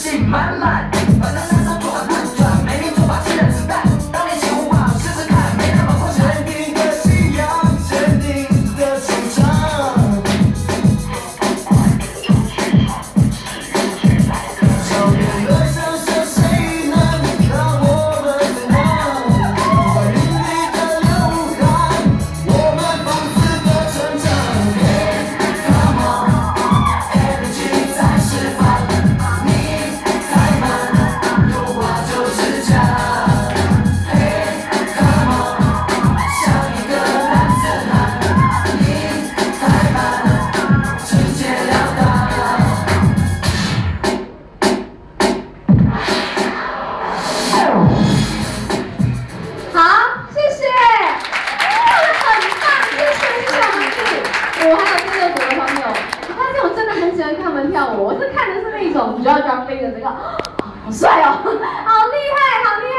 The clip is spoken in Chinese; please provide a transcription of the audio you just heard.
see my mind. 跳舞我是看的是那种比较装逼的那个好帅哦好厉害好厉害。